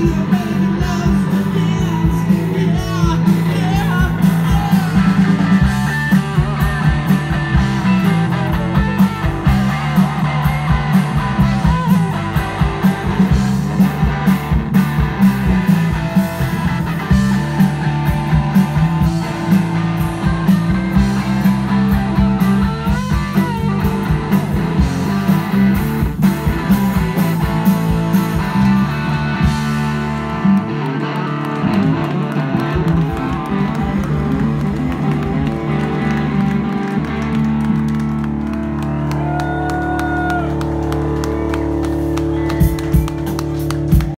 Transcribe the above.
you.